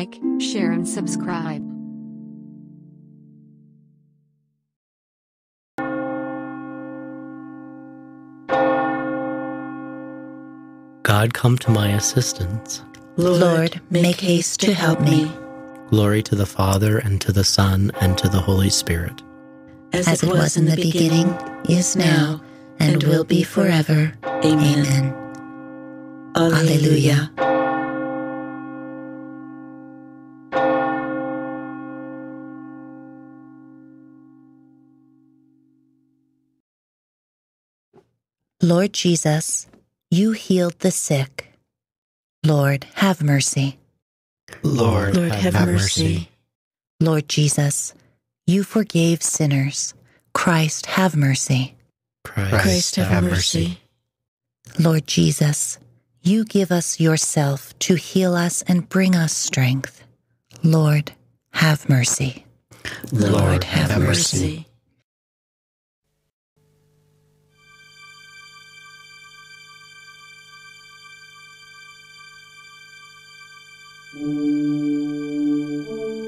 like, share, and subscribe. God, come to my assistance. Lord, make haste to help me. Glory to the Father, and to the Son, and to the Holy Spirit. As it was in the beginning, is now, and will be forever. Amen. Alleluia. Lord Jesus, you healed the sick. Lord, have mercy. Lord, Lord, have, mercy. Lord Jesus, you forgave sinners. Christ, have mercy. Christ, Christ, have mercy. Lord Jesus, you give us yourself to heal us and bring us strength. Lord, have mercy. Lord, have mercy. Música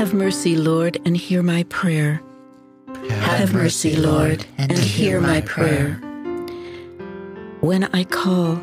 Have mercy, Lord, and hear my prayer. Have mercy, Lord, and hear my prayer. When I call,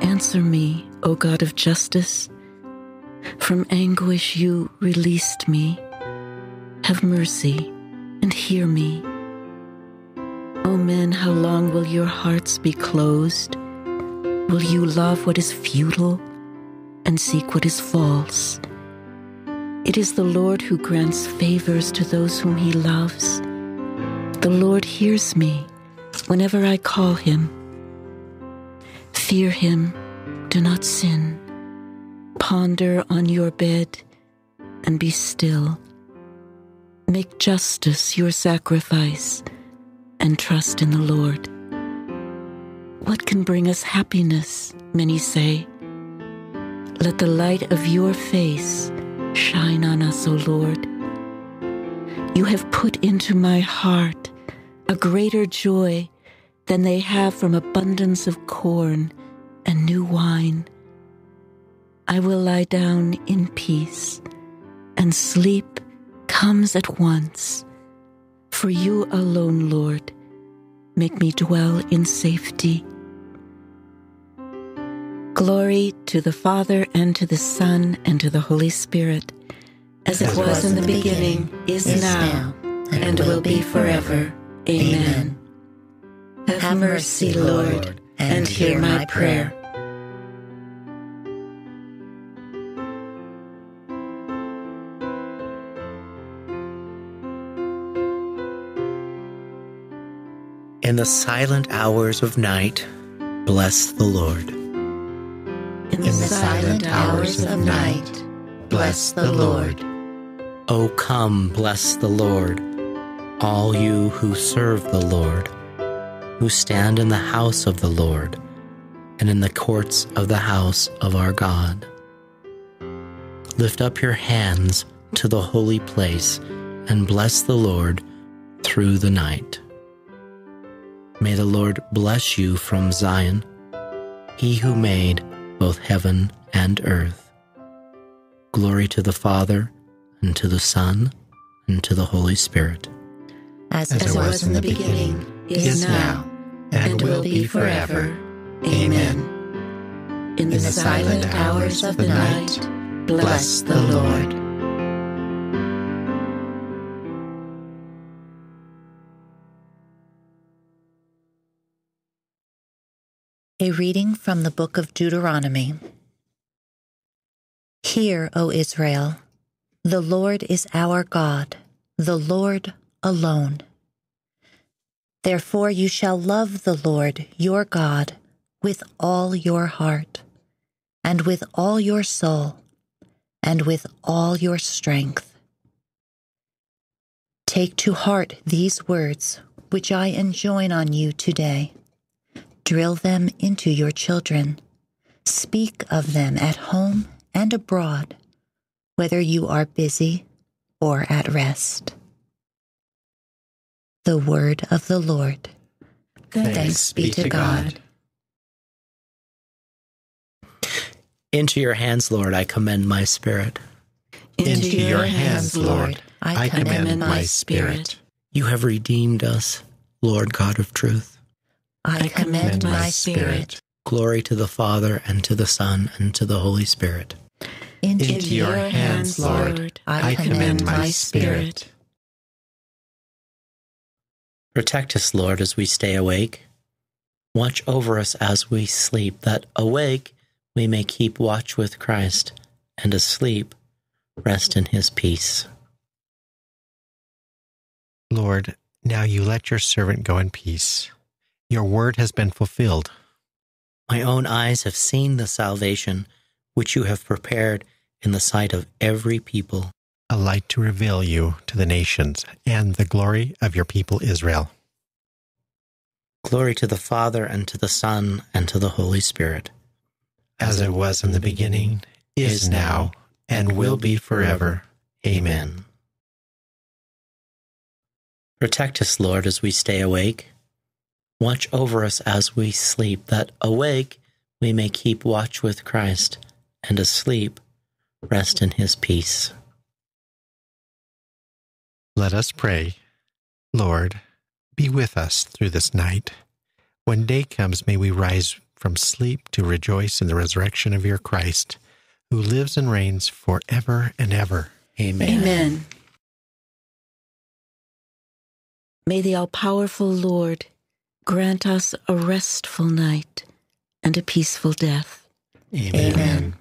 answer me, O God of justice. From anguish you released me. Have mercy, and hear me. O men, how long will your hearts be closed? Will you love what is futile and seek what is false? It is the Lord who grants favors to those whom he loves. The Lord hears me whenever I call him. Fear him, do not sin. Ponder on your bed and be still. Make justice your sacrifice and trust in the Lord. What can bring us happiness? Many say. Let the light of your face shine on us, O Lord. You have put into my heart a greater joy than they have from abundance of corn and new wine. I will lie down in peace, and sleep comes at once. For you alone, Lord, make me dwell in safety. Glory to the Father, and to the Son, and to the Holy Spirit, as, it was, in the beginning, is, now, and, will be forever. Amen. Have mercy, Lord, and hear my prayer. In the silent hours of night, bless the Lord. Hours of night, bless the Lord. O come, bless the Lord, all you who serve the Lord, who stand in the house of the Lord, and in the courts of the house of our God. Lift up your hands to the holy place and bless the Lord through the night. May the Lord bless you from Zion, he who made both heaven and earth. Glory to the Father, and to the Son, and to the Holy Spirit. As, As it was in the beginning, is now, and will be forever. Amen. In the silent hours of the night, bless the Lord. A reading from the book of Deuteronomy. Hear, O Israel, the Lord is our God, the Lord alone. Therefore you shall love the Lord your God with all your heart, and with all your soul, and with all your strength. Take to heart these words which I enjoin on you today. Drill them into your children. Speak of them at home and abroad, whether you are busy or at rest. The word of the Lord. Thanks, be to God. Into your hands, Lord, I commend my spirit. Into your hands, Lord, I commend my spirit. You have redeemed us, Lord God of truth. I commend my spirit Glory to the Father, and to the Son, and to the Holy Spirit. into Into your hands, Lord, I commend my spirit. Protect us, Lord, as we stay awake. Watch over us as we sleep, that awake we may keep watch with Christ, and asleep rest in his peace. Lord, now you let your servant go in peace. Your word has been fulfilled. My own eyes have seen the salvation which you have prepared in the sight of every people, a light to reveal you to the nations and the glory of your people Israel. Glory to the Father, and to the Son, and to the Holy Spirit. As it was in the beginning, is now, and will be forever. Amen. Protect us, Lord, as we stay awake. Watch over us as we sleep, that awake we may keep watch with Christ, and asleep rest in his peace. Let us pray. Lord, be with us through this night. When day comes, may we rise from sleep to rejoice in the resurrection of your Christ, who lives and reigns forever and ever. Amen. Amen. May the all powerful Lord grant us a restful night and a peaceful death. Amen. Mary